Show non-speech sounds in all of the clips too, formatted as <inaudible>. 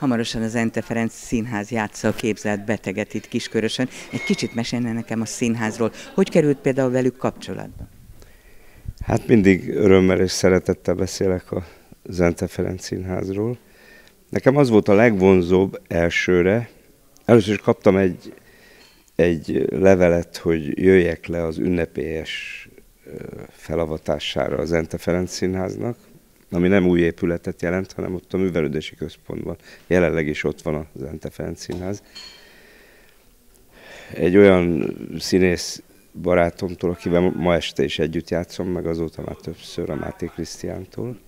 Hamarosan az Ente Ferenc Színház játsza a képzelt beteget itt Kiskörösön. Egy kicsit mesélne nekem a színházról. Hogy került például velük kapcsolatba? Hát mindig örömmel és szeretettel beszélek a Zente Ferenc Színházról. Nekem az volt a legvonzóbb elsőre. Először is kaptam egy, egy levelet, hogy jöjjek le az ünnepélyes felavatására az Zente Ferenc Színháznak, ami nem új épületet jelent, hanem ott a művelődési központban. Jelenleg is ott van az Zente Ferenc Színház. Egy olyan színész barátomtól, akivel ma este is együtt játszom, meg azóta már többször a Máté Krisztiántól.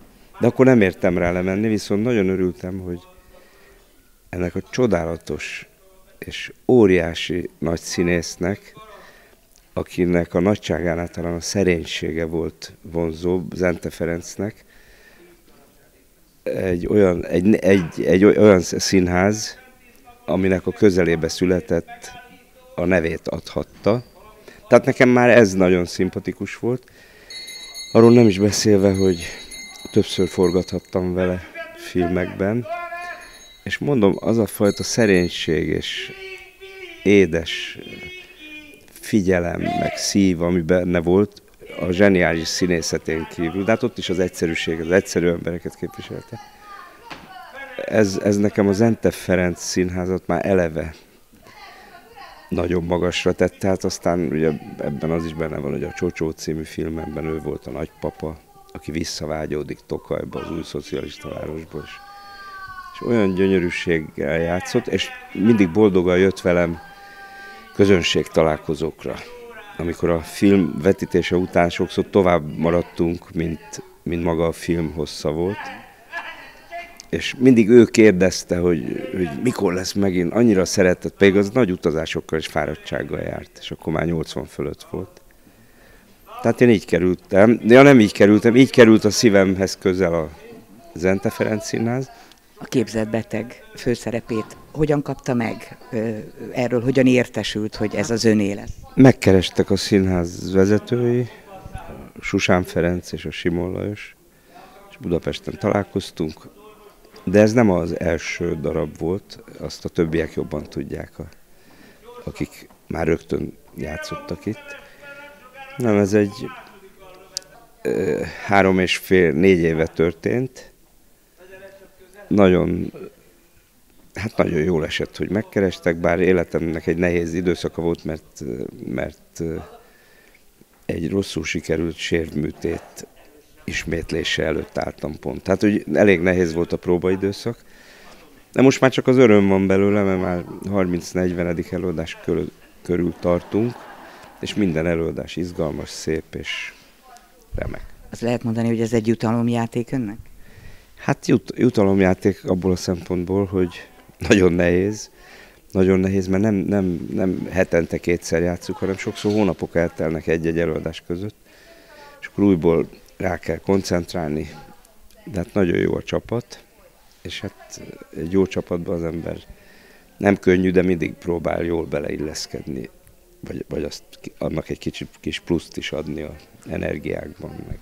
De akkor nem értem rá lemenni, viszont nagyon örültem, hogy ennek a csodálatos és óriási nagy színésznek, akinek a nagyságánál talán a szerénysége volt vonzó, Zente Ferencnek, egy olyan, egy, egy, egy olyan színház, aminek a közelébe született, a nevét adhatta. Tehát nekem már ez nagyon szimpatikus volt. Arról nem is beszélve, hogy többször forgathattam vele filmekben, és mondom, az a fajta szerénység és édes figyelem, meg szív, ami benne volt, a zseniális színészetén kívül, de hát ott is az egyszerűség, az egyszerű embereket képviselte. Ez, ez nekem az Ente Ferenc színházat már eleve nagyon magasra tette, hát aztán ugye ebben az is benne van, hogy a Csocsó című filmemben ő volt a nagypapa, aki visszavágyódik Tokajba, az új szocialista városba, és, és olyan gyönyörűséggel játszott, és mindig boldogan jött velem közönség találkozókra. Amikor a film vetítése után sokszor tovább maradtunk, mint, mint maga a film hossza volt. És mindig ő kérdezte, hogy, hogy mikor lesz megint, annyira szeretett, pedig az nagy utazásokkal és fáradtsággal járt, és akkor már 80 fölött volt. Tehát én így kerültem, de ja, nem így kerültem, így került a szívemhez közel a Zente Ferenc Színház. A képzett beteg főszerepét hogyan kapta meg? Erről hogyan értesült, hogy ez az ön élet? Megkerestek a színház vezetői, Susán Ferenc és a Simon Lajos, és Budapesten találkoztunk, de ez nem az első darab volt, azt a többiek jobban tudják, akik már rögtön játszottak itt. Nem, ez egy három és fél, négy éve történt. Nagyon, hát nagyon jól esett, hogy megkerestek, bár életemnek egy nehéz időszaka volt, mert, mert egy rosszul sikerült sérvműtét ismétlése előtt álltam pont. Tehát, hogy elég nehéz volt a próbaidőszak. De most már csak az öröm van belőle, mert már 30-40. előadás körül, körül tartunk és minden előadás izgalmas, szép és remek. Azt lehet mondani, hogy ez egy jutalomjáték önnek? Hát jut, jutalomjáték abból a szempontból, hogy nagyon nehéz, nagyon nehéz, mert nem, nem, nem hetente kétszer játszunk, hanem sokszor hónapok eltelnek egy-egy előadás között, és akkor újból rá kell koncentrálni, de hát nagyon jó a csapat, és hát egy jó csapatban az ember nem könnyű, de mindig próbál jól beleilleszkedni vagy, vagy azt, annak egy kicsi kis pluszt is adni a energiákban. Meg.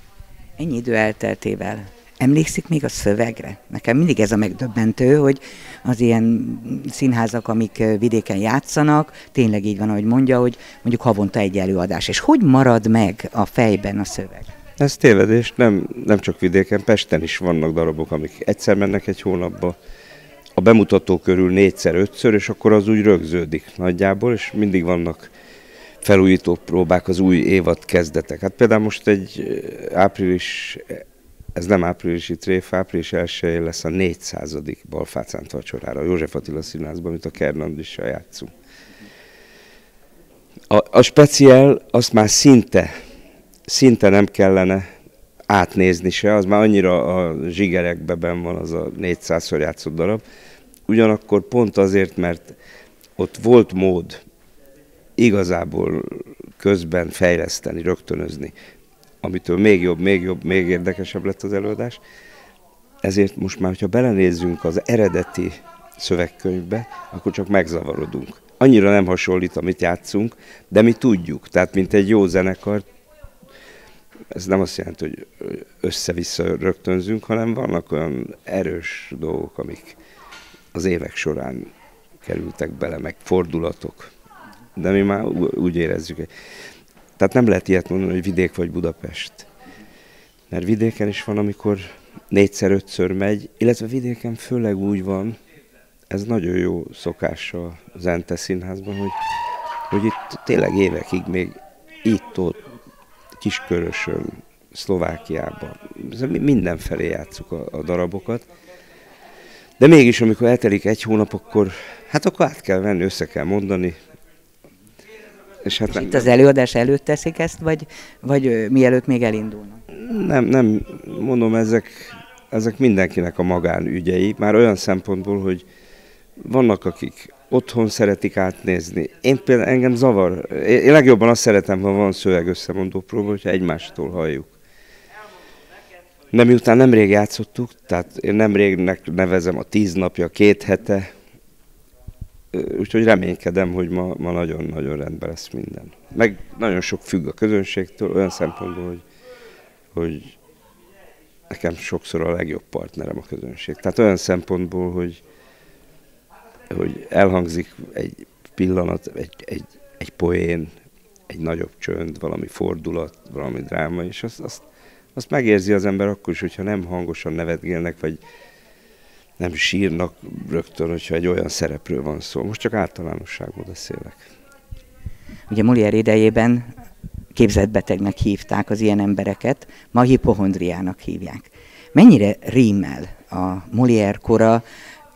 Ennyi idő elteltével Emlékszik még a szövegre? Nekem mindig ez a megdöbbentő, hogy az ilyen színházak, amik vidéken játszanak, tényleg így van, ahogy mondja, hogy mondjuk havonta egy előadás. És hogy marad meg a fejben a szöveg? Ez tévedés, nem, nem csak vidéken, Pesten is vannak darabok, amik egyszer mennek egy hónapba, a bemutató körül négyszer, ötször, és akkor az úgy rögződik nagyjából, és mindig vannak felújító próbák, az új évad kezdetek. Hát például most egy április, ez nem áprilisi tréf, április 1 lesz a 400. Balfácánt vacsorára, József Attila színházban, amit a Kernandissal játszunk. A, a speciál azt már szinte, szinte nem kellene átnézni se, az már annyira a zsigerekben van az a 400-szor játszott darab. Ugyanakkor pont azért, mert ott volt mód igazából közben fejleszteni, rögtönözni, amitől még jobb, még jobb, még érdekesebb lett az előadás. Ezért most már, hogyha belenézzünk az eredeti szövegkönyvbe, akkor csak megzavarodunk. Annyira nem hasonlít, amit játszunk, de mi tudjuk. Tehát, mint egy jó zenekar, ez nem azt jelenti, hogy össze-vissza rögtönzünk, hanem vannak olyan erős dolgok, amik, az évek során kerültek bele, meg fordulatok. De mi már úgy érezzük. Tehát nem lehet ilyet mondani, hogy vidék vagy Budapest. Mert vidéken is van, amikor négyszer-ötször megy, illetve vidéken főleg úgy van, ez nagyon jó szokása az Ente Színházban, hogy, hogy itt tényleg évekig még itt-ott, Kiskörösön, Szlovákiában, mindenfelé játszuk a, a darabokat. De mégis, amikor eltelik egy hónap, akkor hát akkor át kell venni, össze kell mondani. És, hát és nem, itt az előadás előtt teszik ezt, vagy, vagy mielőtt még elindulnak? Nem, nem, mondom, ezek, ezek mindenkinek a magánügyei, már olyan szempontból, hogy vannak, akik otthon szeretik átnézni. Én például engem zavar. Én legjobban azt szeretem, ha van szöveg összemondó próba, hogyha egymástól halljuk. Nem, miután nemrég játszottuk, tehát én nemrégnek nevezem a tíz napja, két hete, úgyhogy reménykedem, hogy ma, ma nagyon-nagyon rendben lesz minden. Meg nagyon sok függ a közönségtől, olyan szempontból, hogy, hogy nekem sokszor a legjobb partnerem a közönség. Tehát olyan szempontból, hogy, hogy elhangzik egy pillanat, egy, egy, egy poén, egy nagyobb csönd, valami fordulat, valami dráma, és azt, azt, azt megérzi az ember akkor is, hogyha nem hangosan nevetgélnek, vagy nem sírnak rögtön, hogyha egy olyan szerepről van szó. Most csak általánosságban beszélek. Ugye Molière idejében képzett betegnek hívták az ilyen embereket, ma hipohondriának hívják. Mennyire rímel a Molière kora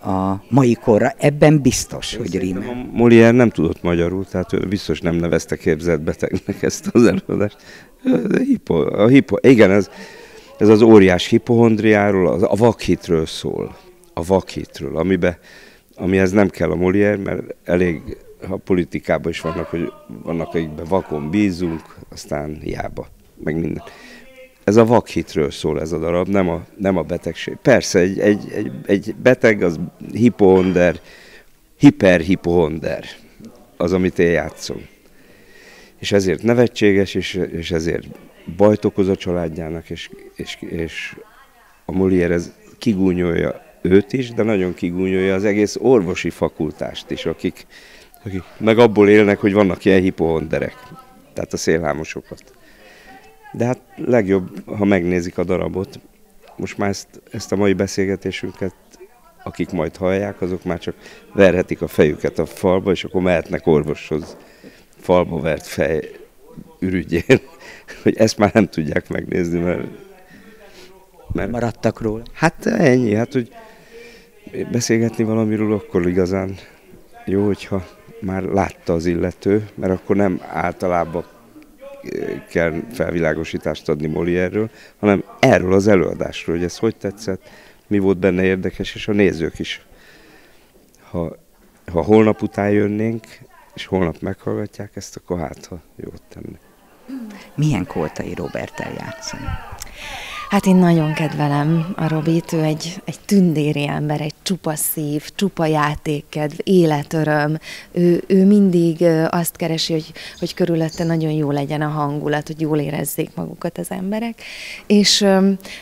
a mai korra. Ebben biztos, Én hogy rímel. Molière nem tudott magyarul, tehát biztos nem nevezte képzett betegnek ezt az előadást. A, hipo, a hipo, igen, ez, ez az óriás hipohondriáról, az, a vakhitről szól. A vakhitről, amibe, amihez nem kell a Molière, mert elég, ha politikában is vannak, hogy vannak, akikben vakon bízunk, aztán hiába, meg minden ez a vakhitről szól ez a darab, nem a, nem a betegség. Persze, egy, egy, egy, egy beteg az hipohonder, hiperhipohonder, az, amit én játszom. És ezért nevetséges, és, és ezért bajt okoz a családjának, és, és, és a Molière ez kigúnyolja őt is, de nagyon kigúnyolja az egész orvosi fakultást is, akik, akik meg abból élnek, hogy vannak ilyen hipohonderek, tehát a szélhámosokat. De hát legjobb, ha megnézik a darabot. Most már ezt, ezt a mai beszélgetésünket, akik majd hallják, azok már csak verhetik a fejüket a falba, és akkor mehetnek orvoshoz falba vert fej ürügyén, <laughs> hogy ezt már nem tudják megnézni, mert... mert Maradtak róla. Hát ennyi, hát hogy beszélgetni valamiről akkor igazán jó, hogyha már látta az illető, mert akkor nem általában kell felvilágosítást adni Molierről, hanem erről az előadásról, hogy ez hogy tetszett, mi volt benne érdekes, és a nézők is. Ha, ha holnap után jönnénk, és holnap meghallgatják ezt, akkor hát, ha jót tenne. Milyen Koltai Robert eljátszani? Hát én nagyon kedvelem a Robit, ő egy, egy tündéri ember, egy csupa szív, csupa játékkedv, életöröm. Ő, ő mindig azt keresi, hogy, hogy körülötte nagyon jó legyen a hangulat, hogy jól érezzék magukat az emberek. És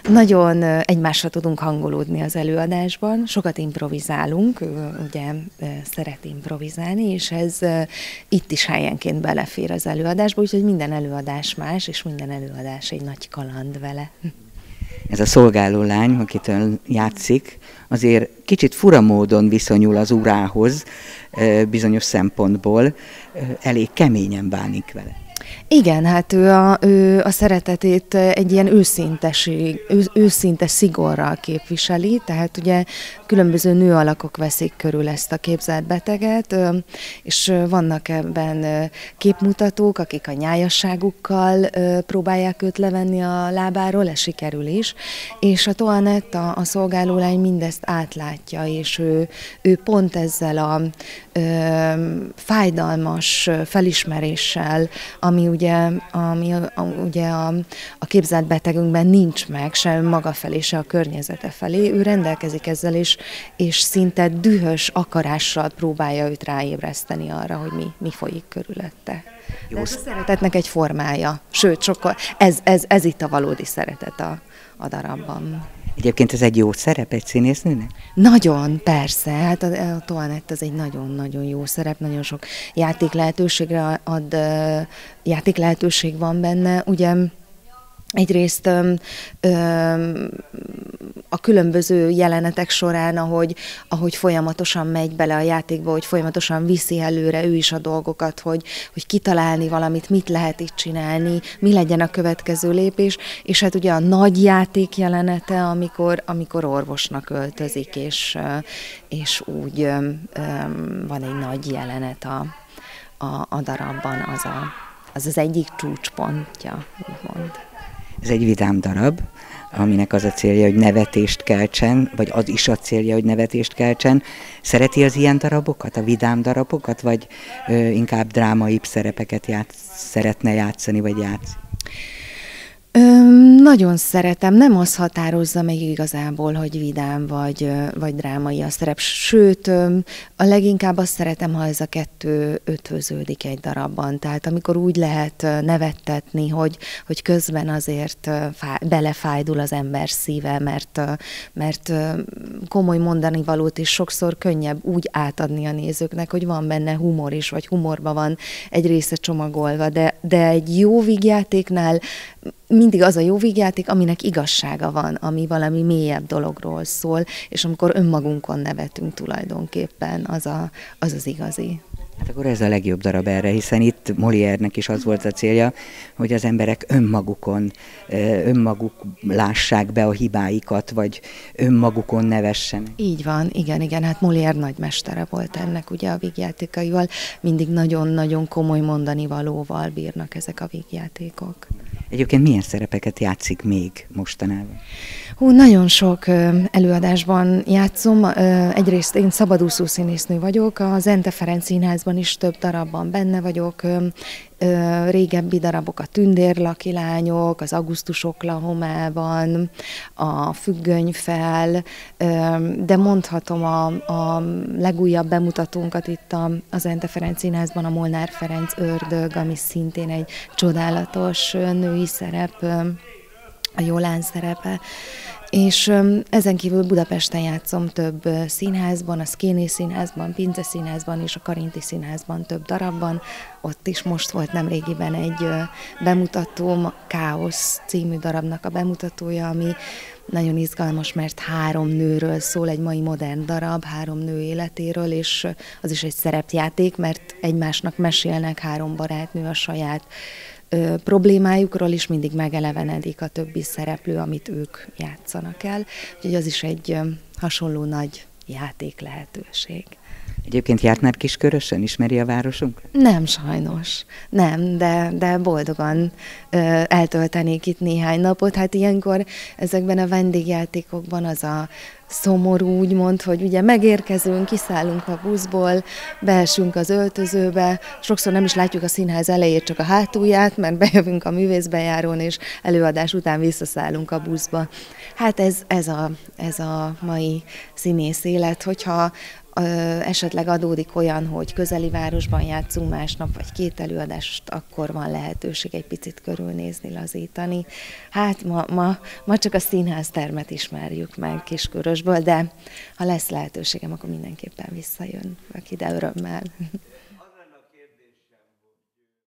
nagyon egymásra tudunk hangolódni az előadásban, sokat improvizálunk, ő ugye szeret improvizálni, és ez itt is helyenként belefér az előadásba, úgyhogy minden előadás más, és minden előadás egy nagy kaland vele ez a szolgáló lány, akitől játszik, azért kicsit fura módon viszonyul az urához bizonyos szempontból, elég keményen bánik vele. Igen, hát ő a, ő a szeretetét egy ilyen őszinteség, ő, őszinte szigorral képviseli, tehát ugye különböző nőalakok veszik körül ezt a képzelt beteget, és vannak ebben képmutatók, akik a nyájasságukkal próbálják őt levenni a lábáról, ez sikerül is, és a Toanett, a, a szolgálólány mindezt átlátja, és ő, ő pont ezzel a ö, fájdalmas felismeréssel, ami ugye, ami a, ugye a, a képzelt betegünkben nincs meg, se maga felé, se a környezete felé, ő rendelkezik ezzel, és, és szinte dühös akarással próbálja őt ráébreszteni arra, hogy mi, mi folyik körülötte. Jó. ez a szeretetnek egy formája, sőt, sokkal, ez, ez, ez itt a valódi szeretet a, a darabban. Egyébként ez egy jó szerep egy színésznőnek? Nagyon, persze. Hát a, a Toanett az egy nagyon-nagyon jó szerep, nagyon sok játék lehetőségre ad, játék lehetőség van benne. Ugye egyrészt ö, ö, a különböző jelenetek során, ahogy, ahogy folyamatosan megy bele a játékba, hogy folyamatosan viszi előre ő is a dolgokat, hogy, hogy kitalálni valamit, mit lehet itt csinálni, mi legyen a következő lépés, és hát ugye a nagy játék jelenete, amikor, amikor orvosnak öltözik, és, és úgy ö, van egy nagy jelenet a, a, a darabban, az, a, az az egyik csúcspontja, úgymond. Ez egy vidám darab, aminek az a célja, hogy nevetést keltsen, vagy az is a célja, hogy nevetést keltsen. Szereti az ilyen darabokat, a vidám darabokat, vagy ö, inkább drámaibb szerepeket játsz, szeretne játszani, vagy játsz? Nagyon szeretem, nem az határozza meg igazából, hogy vidám vagy, vagy drámai a szerep, sőt, a leginkább azt szeretem, ha ez a kettő ötvöződik egy darabban, tehát amikor úgy lehet nevettetni, hogy, hogy közben azért fáj, belefájdul az ember szíve, mert, mert komoly mondani valót is sokszor könnyebb úgy átadni a nézőknek, hogy van benne humor is, vagy humorban van egy része csomagolva, de, de egy jó vígjátéknál mindig az a jó vígjáték, aminek igazsága van, ami valami mélyebb dologról szól, és amikor önmagunkon nevetünk tulajdonképpen, az a, az, az igazi. Hát akkor ez a legjobb darab erre, hiszen itt Molière-nek is az volt a célja, hogy az emberek önmagukon, önmaguk lássák be a hibáikat, vagy önmagukon nevessen. Így van, igen, igen, hát Molière nagy mestere volt ennek, ugye a vígjátékaival, mindig nagyon-nagyon komoly mondani valóval bírnak ezek a vígjátékok. Egyébként milyen szerepeket játszik még mostanában? Hú, nagyon sok előadásban játszom. Egyrészt én szabadúszó színésznő vagyok, a Zente Ferenc Színházban is több darabban benne vagyok. Régebbi darabok a Tündérlaki lányok, az Augusztus Oklahomában, a Függönyfel, de mondhatom a, a legújabb bemutatónkat itt a, a Zente Ferenc Színházban, a Molnár Ferenc Ördög, ami szintén egy csodálatos női szerep, a Jolán szerepe, és ezen kívül Budapesten játszom több színházban, a Szkéné színházban, Pince színházban és a Karinti színházban több darabban. Ott is most volt nemrégiben egy bemutatóm, Káosz című darabnak a bemutatója, ami nagyon izgalmas, mert három nőről szól, egy mai modern darab, három nő életéről, és az is egy szerepjáték, mert egymásnak mesélnek három barátnő a saját ö, problémájukról is mindig megelevenedik a többi szereplő, amit ők játszanak el. Úgyhogy az is egy ö, hasonló nagy játék lehetőség. Egyébként járt már Kiskörösen? Ismeri a városunk? Nem, sajnos. Nem, de, de boldogan ö, eltöltenék itt néhány napot. Hát ilyenkor ezekben a vendégjátékokban az a szomorú, úgymond, hogy ugye megérkezünk, kiszállunk a buszból, beesünk az öltözőbe, sokszor nem is látjuk a színház elejét, csak a hátulját, mert bejövünk a művészbejárón, és előadás után visszaszállunk a buszba. Hát ez, ez, a, ez a mai színész élet, hogyha esetleg adódik olyan, hogy közeli városban játszunk másnap, vagy két előadást, akkor van lehetőség egy picit körülnézni, lazítani. Hát ma, ma, ma csak a színháztermet ismerjük meg Kiskörösből, de ha lesz lehetőségem, akkor mindenképpen visszajön, ide örömmel.